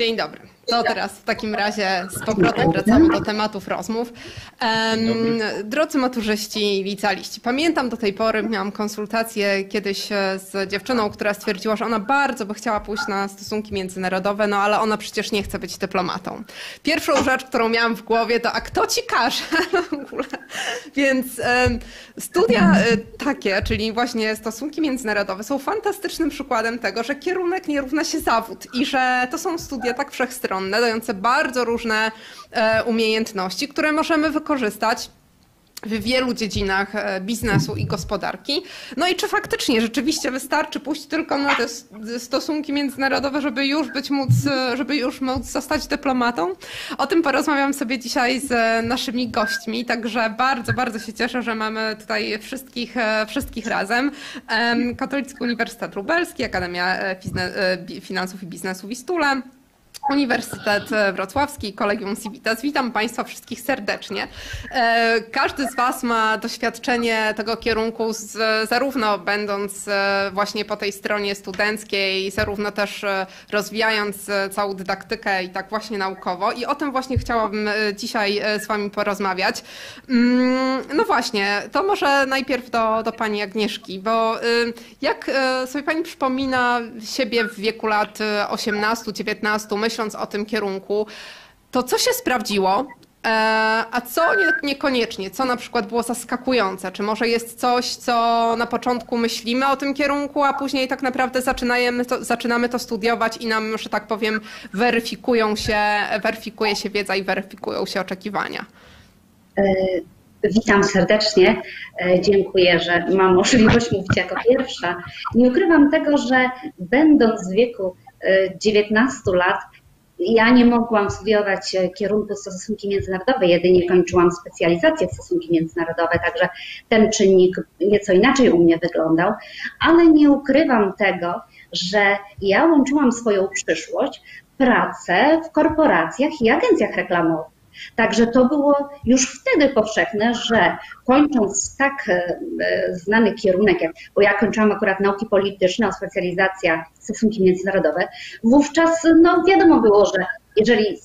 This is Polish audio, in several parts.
Dzień dobry. To teraz w takim razie z powrotem wracamy do tematów rozmów. Drodzy maturzyści i licealiści, pamiętam do tej pory, miałam konsultację kiedyś e, z dziewczyną, która stwierdziła, że ona bardzo by chciała pójść na stosunki międzynarodowe, no ale ona przecież nie chce być dyplomatą. Pierwszą rzecz, którą miałam w głowie, to a kto ci każe w ogóle? Więc studia e, takie, czyli właśnie stosunki międzynarodowe są fantastycznym przykładem tego, że kierunek nie równa się zawód i że to są studia tak wszechstronne, wszechstronne, dające bardzo różne e, umiejętności, które możemy wykorzystać w wielu dziedzinach e, biznesu i gospodarki. No i czy faktycznie rzeczywiście wystarczy pójść tylko na te stosunki międzynarodowe, żeby już być móc, e, żeby już móc zostać dyplomatą? O tym porozmawiam sobie dzisiaj z naszymi gośćmi, także bardzo, bardzo się cieszę, że mamy tutaj wszystkich, wszystkich razem. Katolicki Uniwersytet Lubelski, Akademia Finansów i Biznesu w Istule, Uniwersytet Wrocławski, Kolegium Civitas. Witam Państwa wszystkich serdecznie. E, każdy z Was ma doświadczenie tego kierunku, z, zarówno będąc e, właśnie po tej stronie studenckiej, zarówno też e, rozwijając całą dydaktykę i tak właśnie naukowo. I o tym właśnie chciałabym dzisiaj z Wami porozmawiać. Mm, no właśnie, to może najpierw do, do Pani Agnieszki, bo jak sobie Pani przypomina siebie w wieku lat 18-19, myśląc o tym kierunku, to co się sprawdziło, e, a co niekoniecznie, co na przykład było zaskakujące? Czy może jest coś, co na początku myślimy o tym kierunku, a później tak naprawdę zaczynamy to, zaczynamy to studiować i nam, że tak powiem, weryfikują się, weryfikuje się wiedza i weryfikują się oczekiwania? E, witam serdecznie. E, dziękuję, że mam możliwość mówić jako pierwsza. Nie ukrywam tego, że będąc w wieku 19 lat ja nie mogłam studiować e, kierunku stosunki międzynarodowe, jedynie kończyłam specjalizację w stosunki międzynarodowe, także ten czynnik nieco inaczej u mnie wyglądał, ale nie ukrywam tego, że ja łączyłam swoją przyszłość, pracę w korporacjach i agencjach reklamowych. Także to było już wtedy powszechne, że kończąc tak e, znany kierunek, jak, bo ja kończyłam akurat nauki polityczne, specjalizacja stosunki międzynarodowe, wówczas no, wiadomo było, że jeżeli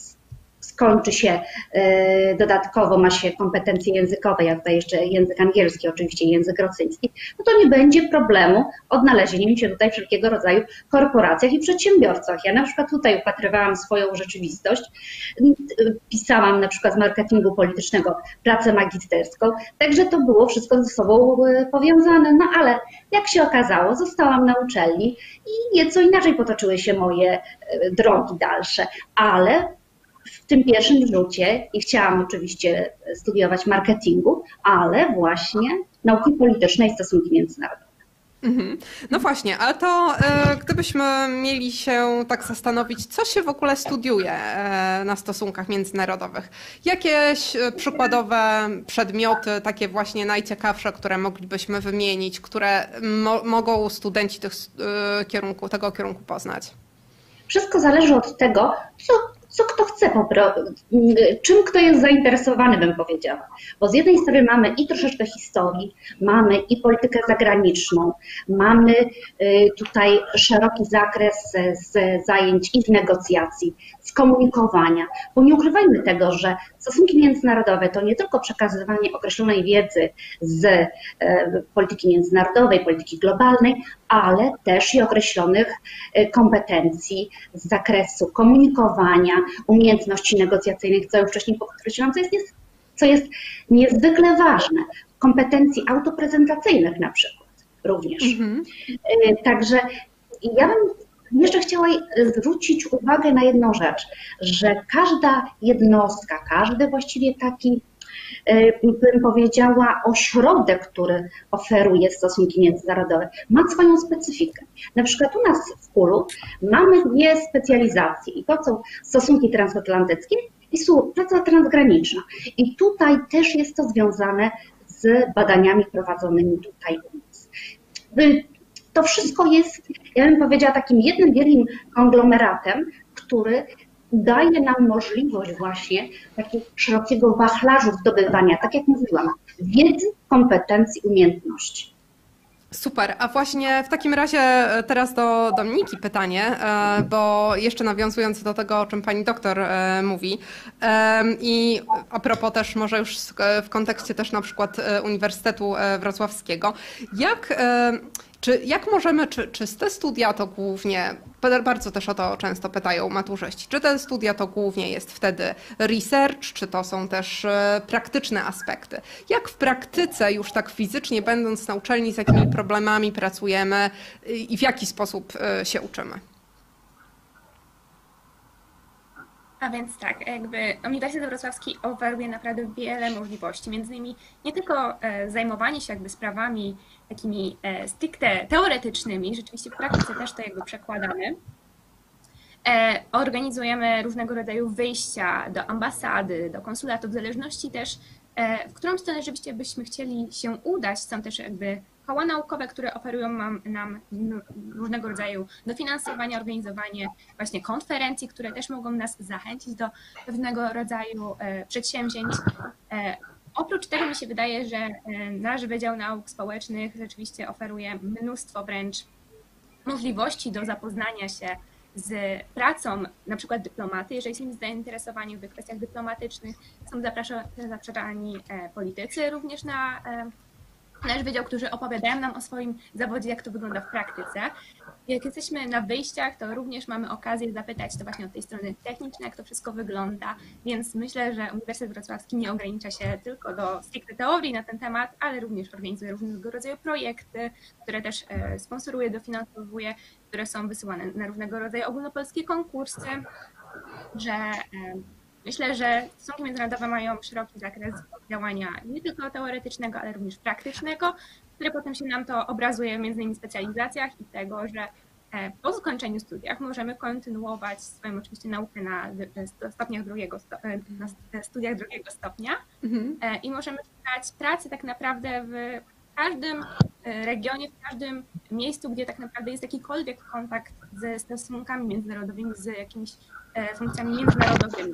skończy się e, dodatkowo, ma się kompetencje językowe, ja tutaj jeszcze język angielski, oczywiście język rosyjski, no to nie będzie problemu odnalezieniem się tutaj wszelkiego rodzaju korporacjach i przedsiębiorcach. Ja na przykład tutaj upatrywałam swoją rzeczywistość, pisałam na przykład z marketingu politycznego pracę magisterską, także to było wszystko ze sobą e, powiązane, no ale jak się okazało, zostałam na uczelni i nieco inaczej potoczyły się moje e, drogi dalsze, ale w tym pierwszym rzucie i chciałam oczywiście studiować marketingu, ale właśnie nauki polityczne i stosunki międzynarodowe. Mhm. No właśnie, ale to e, gdybyśmy mieli się tak zastanowić, co się w ogóle studiuje e, na stosunkach międzynarodowych? Jakieś e, przykładowe przedmioty, takie właśnie najciekawsze, które moglibyśmy wymienić, które mo mogą studenci tych, e, kierunku, tego kierunku poznać? Wszystko zależy od tego, co co kto chce, czym kto jest zainteresowany, bym powiedziała. Bo z jednej strony mamy i troszeczkę historii, mamy i politykę zagraniczną, mamy y, tutaj szeroki zakres z zajęć i z negocjacji, z komunikowania. Bo nie ukrywajmy tego, że stosunki międzynarodowe to nie tylko przekazywanie określonej wiedzy z e, polityki międzynarodowej, polityki globalnej, ale też i określonych kompetencji z zakresu komunikowania, umiejętności negocjacyjnych, co już wcześniej podkreśliłam, co jest, co jest niezwykle ważne, kompetencji autoprezentacyjnych na przykład również. Mhm. E, także ja bym jeszcze chciała zwrócić uwagę na jedną rzecz, że każda jednostka, każdy właściwie taki bym powiedziała, ośrodek, który oferuje stosunki międzynarodowe, ma swoją specyfikę. Na przykład u nas w Kulu mamy dwie specjalizacje i to są stosunki transatlantyckie i praca transgraniczna. I tutaj też jest to związane z badaniami prowadzonymi tutaj u nas to wszystko jest, ja bym powiedziała, takim jednym wielkim konglomeratem, który daje nam możliwość właśnie takiego szerokiego wachlarzu zdobywania, tak jak mówiłam, wiedzy, kompetencji, umiejętności. Super, a właśnie w takim razie e, teraz do Dominiki pytanie, e, bo jeszcze nawiązując do tego, o czym pani doktor e, mówi i a propos też może już w kontekście też na przykład Uniwersytetu Wrocławskiego, jak czy jak możemy, czy, czy te studia to głównie, bardzo też o to często pytają maturzyści, czy te studia to głównie jest wtedy research, czy to są też e, praktyczne aspekty? Jak w praktyce, już tak fizycznie będąc na uczelni, z jakimi problemami pracujemy i w jaki sposób e, się uczymy? A więc tak, jakby Uniwersytet Wrocławski oferuje naprawdę wiele możliwości, między innymi nie tylko e, zajmowanie się jakby sprawami takimi e, stricte teoretycznymi, rzeczywiście w praktyce też to jakby przekładamy. E, organizujemy różnego rodzaju wyjścia do ambasady, do konsulatu, w zależności też, w którą stronę rzeczywiście byśmy chcieli się udać. Są też jakby koła naukowe, które oferują nam, różnego rodzaju dofinansowanie, organizowanie właśnie konferencji, które też mogą nas zachęcić do pewnego rodzaju e, przedsięwzięć. E, oprócz tego mi się wydaje, że e, nasz Wydział Nauk Społecznych rzeczywiście oferuje mnóstwo wręcz możliwości do zapoznania się z pracą na przykład dyplomaty, jeżeli są zainteresowani w kwestiach dyplomatycznych, są zapraszani politycy również na nasz wydział, którzy opowiadają nam o swoim zawodzie, jak to wygląda w praktyce. Jak jesteśmy na wyjściach, to również mamy okazję zapytać to właśnie od tej strony technicznej, jak to wszystko wygląda, więc myślę, że Uniwersytet Wrocławski nie ogranicza się tylko do stricte teorii na ten temat, ale również organizuje różnego rodzaju projekty, które też e, sponsoruje, dofinansowuje, które są wysyłane na różnego rodzaju ogólnopolskie konkursy, że e, Myślę, że stosunki międzynarodowe mają szeroki zakres działania nie tylko teoretycznego, ale również praktycznego, które potem się nam to obrazuje między innymi w specjalizacjach i tego, że e, po skończeniu studiach możemy kontynuować swoją oczywiście naukę na stopniach drugiego, e, na studiach drugiego stopnia mhm. E, i możemy szukać pracy tak naprawdę w każdym regionie, w każdym miejscu, gdzie tak naprawdę jest jakikolwiek kontakt ze stosunkami międzynarodowymi, z jakimiś funkcjami międzynarodowymi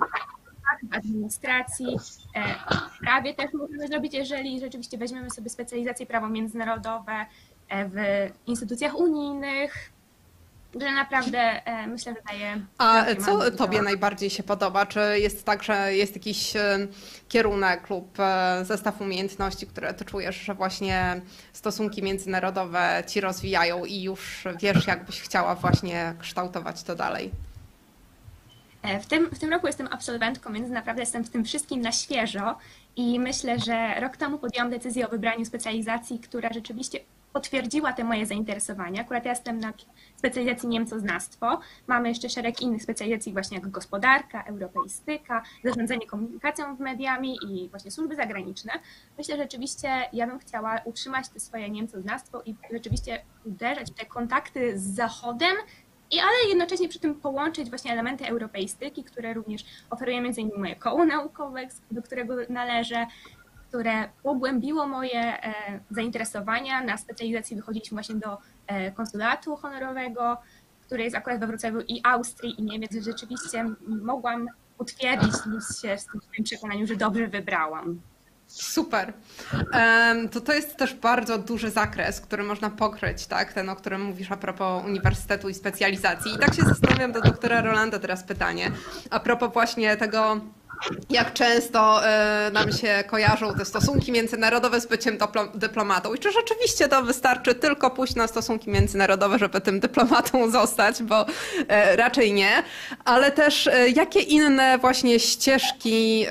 administracji, e, w prawie też możemy zrobić, jeżeli rzeczywiście weźmiemy sobie specjalizację prawo międzynarodowe e, w instytucjach unijnych, że naprawdę e, myślę, że daje. A co Tobie najbardziej się podoba? Czy jest tak, że jest jakiś kierunek lub zestaw umiejętności, które Ty czujesz, że właśnie stosunki międzynarodowe Ci rozwijają i już wiesz, jakbyś chciała właśnie kształtować to dalej? E, w tym, w tym roku jestem absolwentką, więc naprawdę jestem w tym wszystkim na świeżo i myślę, że rok temu podjęłam decyzję o wybraniu specjalizacji, która rzeczywiście potwierdziła te moje zainteresowania. Akurat ja jestem na specjalizacji niemcoznawstwo. Mamy jeszcze szereg innych specjalizacji właśnie jak gospodarka, europeistyka, zarządzanie komunikacją w mediami i właśnie służby zagraniczne. Myślę, że rzeczywiście ja bym chciała utrzymać te swoje niemcoznawstwo i rzeczywiście uderzać w te kontakty z Zachodem, i ale jednocześnie przy tym połączyć właśnie elementy europeistyki, które również oferuje między innymi moje koło naukowe, do którego należę, które pogłębiło moje e, zainteresowania. Na specjalizacji wychodziliśmy właśnie do e, konsulatu honorowego, który jest akurat we Wrocławiu i Austrii i Niemiec. Rzeczywiście mogłam utwierdzić się w tym przekonaniu, że dobrze wybrałam. Super. To to jest też bardzo duży zakres, który można pokryć, tak? Ten, o którym mówisz a propos uniwersytetu i specjalizacji. I tak się zastanawiam do doktora Rolanda teraz pytanie. A propos właśnie tego, jak często y, nam się kojarzą te stosunki międzynarodowe z byciem dyplomatą i czy rzeczywiście to wystarczy tylko pójść na stosunki międzynarodowe, żeby tym dyplomatą zostać, bo y, raczej nie, ale też y, jakie inne właśnie ścieżki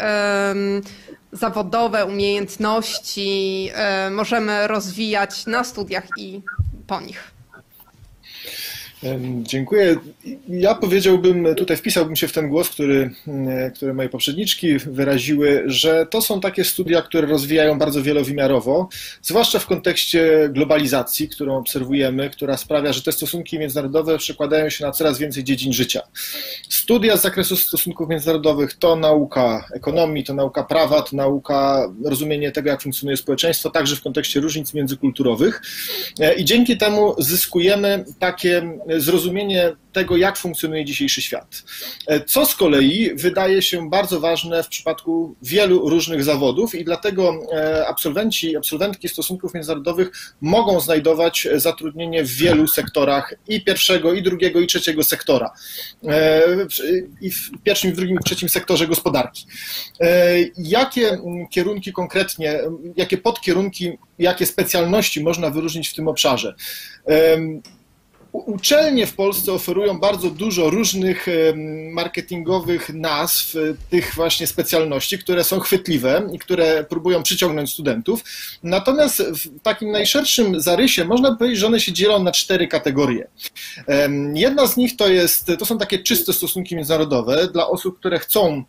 zawodowe, umiejętności e, możemy rozwijać na studiach i po nich. Dziękuję. Ja powiedziałbym, tutaj wpisałbym się w ten głos, który, mm, który moje poprzedniczki wyraziły, że to są takie studia, które rozwijają bardzo wielowymiarowo, zwłaszcza w kontekście globalizacji, którą obserwujemy, która sprawia, że te stosunki międzynarodowe przekładają się na coraz więcej dziedzin życia. Studia z zakresu stosunków międzynarodowych to nauka ekonomii, to nauka prawa, to nauka rozumienie tego, jak funkcjonuje społeczeństwo, także w kontekście różnic międzykulturowych. E, I dzięki temu zyskujemy takie zrozumienie tego, jak funkcjonuje dzisiejszy świat. Co z kolei wydaje się bardzo ważne w przypadku wielu różnych zawodów i dlatego absolwenci, absolwentki stosunków międzynarodowych mogą znajdować zatrudnienie w wielu sektorach i pierwszego, i drugiego, i trzeciego sektora. I w pierwszym, i w drugim, i w trzecim sektorze gospodarki. Jakie kierunki konkretnie, jakie podkierunki, jakie specjalności można wyróżnić w tym obszarze? Uczelnie w Polsce oferują bardzo dużo różnych marketingowych nazw e, tych właśnie specjalności, które są chwytliwe i które próbują przyciągnąć studentów. Natomiast w takim najszerszym zarysie można powiedzieć, że one się dzielą na cztery kategorie. Jedna z nich to jest, to są takie czyste stosunki międzynarodowe dla osób, które chcą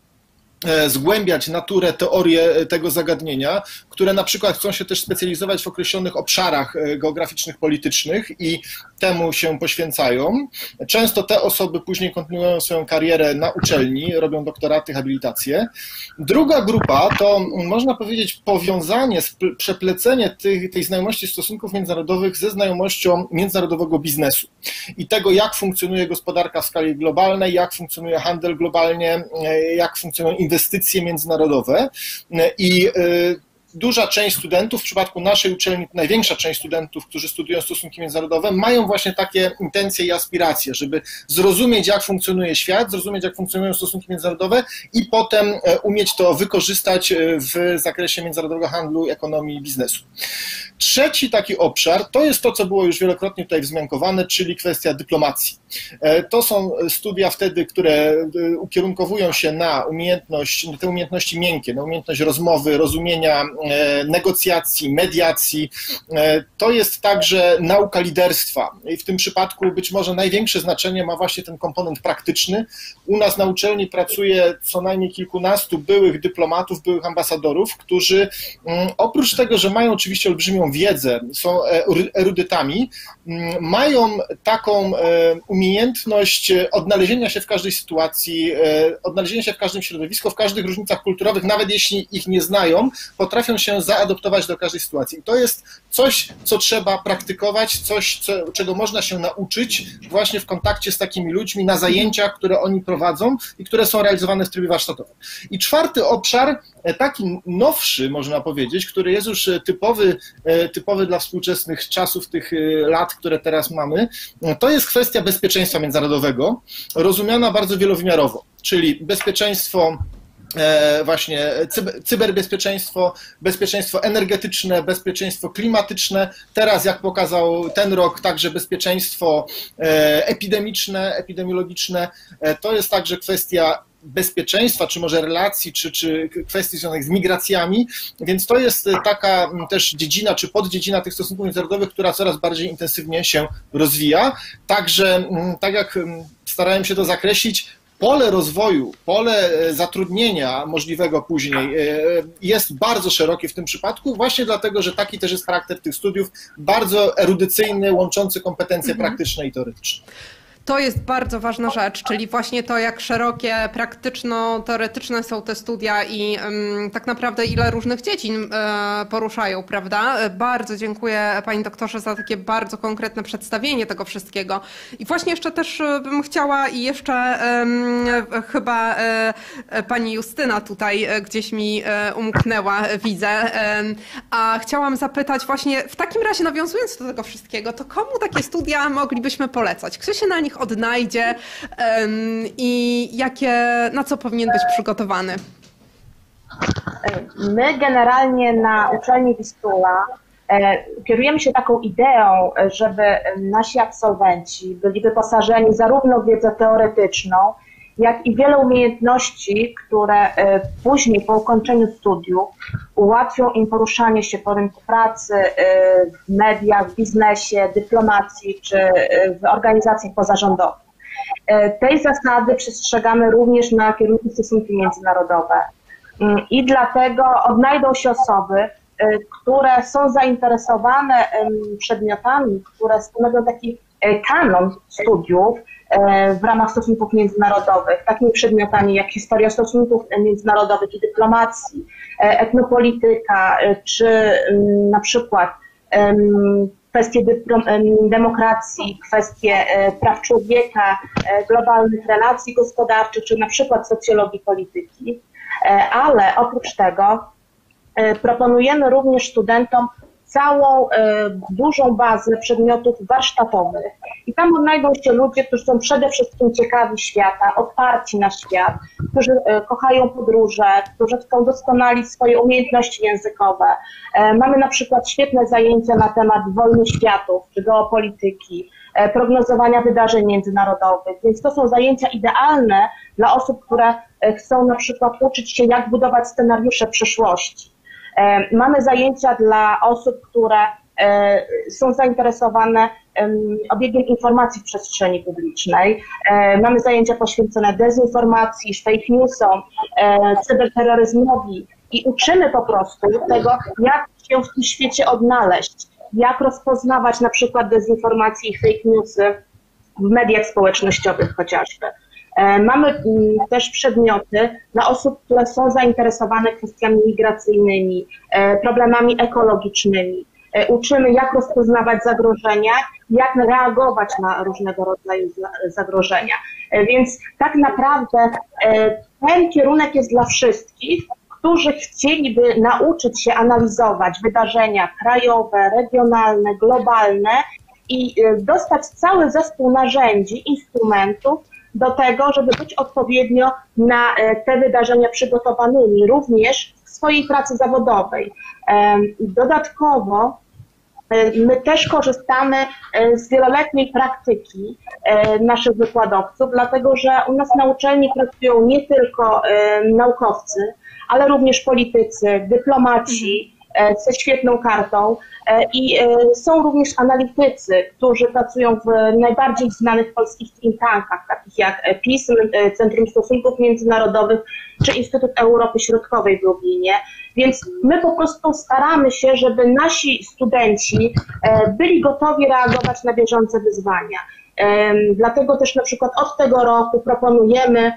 E, zgłębiać naturę, teorię tego zagadnienia, które na przykład chcą się też specjalizować w określonych obszarach e, geograficznych, politycznych i temu się poświęcają. Często te osoby później kontynuują swoją karierę na uczelni, robią doktoraty, habilitacje. Druga grupa to można powiedzieć powiązanie, przeplecenie tej, tej znajomości stosunków międzynarodowych ze znajomością międzynarodowego biznesu i tego, jak funkcjonuje gospodarka w skali globalnej, jak funkcjonuje handel globalnie, e, jak funkcjonują inwestycje międzynarodowe i y, duża część studentów, w przypadku naszej uczelni największa część studentów, którzy studiują stosunki międzynarodowe, mają właśnie takie intencje i aspiracje, żeby zrozumieć, jak funkcjonuje świat, zrozumieć, jak funkcjonują stosunki międzynarodowe i potem e, umieć to wykorzystać e, w zakresie międzynarodowego handlu, ekonomii i biznesu. Trzeci taki obszar to jest to, co było już wielokrotnie tutaj wzmiankowane, czyli kwestia dyplomacji. E, to są studia wtedy, które ukierunkowują się na umiejętność, te umiejętności miękkie, na umiejętność rozmowy, rozumienia negocjacji, mediacji. E, to jest także nauka liderstwa i w tym przypadku być może największe znaczenie ma właśnie ten komponent praktyczny. U nas na uczelni pracuje co najmniej kilkunastu byłych dyplomatów, byłych ambasadorów, którzy mm, oprócz tego, że mają oczywiście olbrzymią wiedzę, są erudytami, mm, mają taką e, umiejętność odnalezienia się w każdej sytuacji, odnalezienia się w każdym środowisku, w każdych różnicach kulturowych, nawet jeśli ich nie znają, potrafią potrafią się zaadoptować do każdej sytuacji. I to jest coś, co trzeba praktykować, coś, co, czego można się nauczyć właśnie w kontakcie z takimi ludźmi na zajęciach, które oni prowadzą i które są realizowane w trybie warsztatowym. I czwarty obszar, e, taki nowszy, można powiedzieć, który jest już e, typowy, e, typowy dla współczesnych czasów, tych lat, które teraz mamy, to jest kwestia bezpieczeństwa międzynarodowego, rozumiana bardzo wielowymiarowo, czyli bezpieczeństwo właśnie cyberbezpieczeństwo, bezpieczeństwo energetyczne, bezpieczeństwo klimatyczne. Teraz, jak pokazał ten rok, także bezpieczeństwo e, epidemiczne, epidemiologiczne. E, to jest także kwestia bezpieczeństwa, czy może relacji, czy, czy kwestii związanych z migracjami, więc to jest taka też dziedzina, czy poddziedzina tych stosunków międzynarodowych, która coraz bardziej intensywnie się rozwija. Także, tak jak starałem się to zakreślić, pole rozwoju, pole e, zatrudnienia możliwego później e, jest bardzo szerokie w tym przypadku, właśnie dlatego, że taki też jest charakter tych studiów, bardzo erudycyjny, łączący kompetencje mhm. praktyczne i teoretyczne. To jest bardzo ważna rzecz, czyli właśnie to, jak szerokie, praktyczno-teoretyczne są te studia i tak naprawdę ile różnych dziedzin e, poruszają, prawda? Bardzo dziękuję Pani doktorze za takie bardzo konkretne przedstawienie tego wszystkiego. I właśnie jeszcze też e, bym chciała i jeszcze chyba e, Pani Justyna tutaj gdzieś mi umknęła, widzę, a chciałam zapytać właśnie, w takim razie nawiązując do tego wszystkiego, to komu takie studia moglibyśmy polecać? Kto się na nich odnajdzie i jakie, na co powinien być przygotowany? My generalnie na uczelni Wistula e, kierujemy się taką ideą, żeby nasi absolwenci byli wyposażeni zarówno w wiedzę teoretyczną, jak i wiele umiejętności, które e, później po ukończeniu studiów ułatwią im poruszanie się po rynku pracy, e, w mediach, w biznesie, dyplomacji czy e, w organizacjach pozarządowych. Tej zasady przestrzegamy również na kierunku stosunki międzynarodowe. Mm, I dlatego odnajdą się osoby, które są zainteresowane przedmiotami, które stanowią taki kanon studiów, w ramach stosunków międzynarodowych, takimi przedmiotami jak historia stosunków międzynarodowych i dyplomacji, e, etnopolityka, e, czy na przykład kwestie demokracji, kwestie praw człowieka, globalnych relacji gospodarczych, czy na przykład socjologii polityki. Ale oprócz tego proponujemy również studentom całą e, dużą bazę przedmiotów warsztatowych. I tam odnajdą się ludzie, którzy są przede wszystkim ciekawi świata, otwarci na świat, którzy e, kochają podróże, którzy chcą doskonalić swoje umiejętności językowe. E, mamy na przykład świetne zajęcia na temat wojny światów czy geopolityki, prognozowania wydarzeń międzynarodowych, więc to są zajęcia idealne dla osób, które chcą na przykład uczyć się, jak budować scenariusze przyszłości. E, mamy zajęcia dla osób, które e, są zainteresowane obiegiem informacji w przestrzeni publicznej. E, mamy zajęcia poświęcone dezinformacji, fake newsom, cyberterroryzmowi i uczymy po prostu tego, jak się w tym świecie odnaleźć, jak rozpoznawać na przykład dezinformacje i fake newsy w mediach społecznościowych chociażby. E, mamy mm, też przedmioty dla osób, które są zainteresowane kwestiami migracyjnymi, e, problemami ekologicznymi. E, uczymy, jak rozpoznawać zagrożenia, jak reagować na różnego rodzaju zagrożenia. Więc tak naprawdę ten kierunek jest dla wszystkich, którzy chcieliby nauczyć się analizować wydarzenia krajowe, regionalne, globalne i dostać cały zespół narzędzi, instrumentów, do tego, żeby być odpowiednio na e, te wydarzenia przygotowanymi, również w swojej pracy zawodowej. Dodatkowo e, My też korzystamy e, z wieloletniej praktyki naszych wykładowców, dlatego że u nas na uczelni pracują nie tylko naukowcy, ale również politycy, dyplomaci ze świetną kartą, E, I e, są również analitycy, którzy pracują w najbardziej znanych polskich think tankach, takich jak PISM, e, Centrum Stosunków Międzynarodowych czy Instytut Europy Środkowej w Lublinie. Więc my po prostu staramy się, żeby nasi studenci byli gotowi reagować na bieżące wyzwania. Dlatego też na przykład od tego roku proponujemy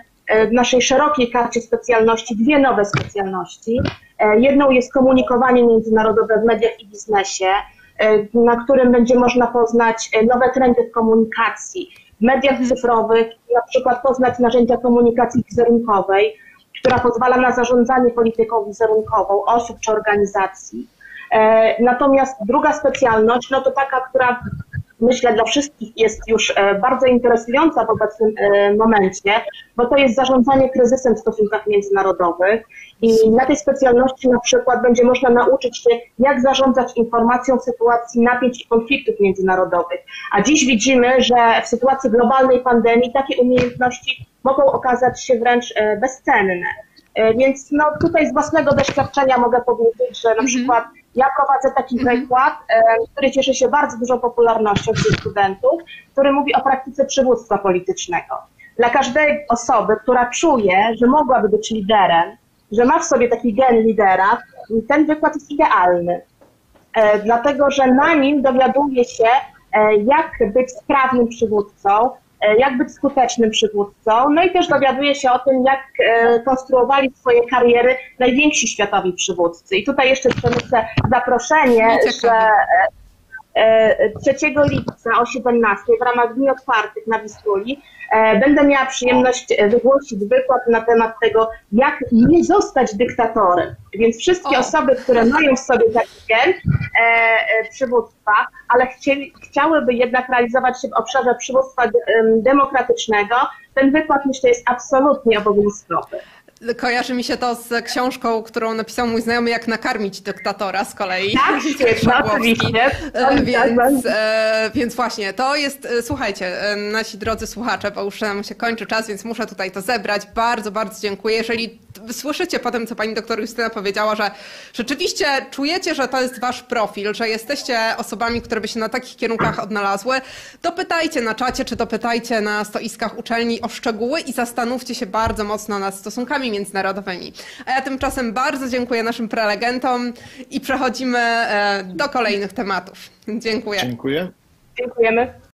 w naszej szerokiej karcie specjalności dwie nowe specjalności. E, jedną jest komunikowanie międzynarodowe w mediach i biznesie, e, na którym będzie można poznać e, nowe trendy w komunikacji. W mediach cyfrowych, na przykład poznać narzędzia komunikacji wizerunkowej, która pozwala na zarządzanie polityką wizerunkową osób czy organizacji. Natomiast druga specjalność, no to taka, która myślę dla wszystkich jest już bardzo interesująca w obecnym momencie, bo to jest zarządzanie kryzysem w stosunkach międzynarodowych. I na tej specjalności na przykład będzie można nauczyć się, jak zarządzać informacją w sytuacji napięć i konfliktów międzynarodowych. A dziś widzimy, że w sytuacji globalnej pandemii takie umiejętności mogą okazać się wręcz e, bezcenne. E, więc no, tutaj z własnego doświadczenia mogę powiedzieć, że na mhm. przykład ja prowadzę taki mhm. wykład, e, który cieszy się bardzo dużą popularnością wśród studentów, który mówi o praktyce przywództwa politycznego. Dla każdej osoby, która czuje, że mogłaby być liderem, że ma w sobie taki gen lidera, ten wykład jest idealny. E, dlatego, że na nim dowiaduje się, e, jak być sprawnym przywódcą, jak być skutecznym przywódcą, no i też dowiaduje się o tym, jak konstruowali swoje kariery najwięksi światowi przywódcy. I tutaj jeszcze przemyślę zaproszenie, że 3 lipca o 17 w ramach Dni Otwartych na Wistuli E, będę miała przyjemność e, wygłosić wykład na temat tego, jak nie zostać dyktatorem. Więc wszystkie o. osoby, które mają w sobie taki gen e, przywództwa, ale chcieli, chciałyby jednak realizować się w obszarze przywództwa demokratycznego, ten wykład myślę jest absolutnie obowiązkowy. Kojarzy mi się to z książką, którą napisał mój znajomy, jak nakarmić dyktatora z kolei. Tak, świetnie, oczywiście. E, więc, e, więc właśnie, to jest, e, słuchajcie, nasi drodzy słuchacze, bo już nam się kończy czas, więc muszę tutaj to zebrać. Bardzo, bardzo dziękuję. Jeżeli słyszycie potem, co pani doktor Justyna powiedziała, że rzeczywiście czujecie, że to jest wasz profil, że jesteście osobami, które by się na takich kierunkach odnalazły, to pytajcie na czacie, czy to pytajcie na stoiskach uczelni o szczegóły i zastanówcie się bardzo mocno nad stosunkami międzynarodowymi. A ja tymczasem bardzo dziękuję naszym prelegentom i przechodzimy e, do kolejnych tematów. Dziękuję. Dziękuję. Dziękujemy.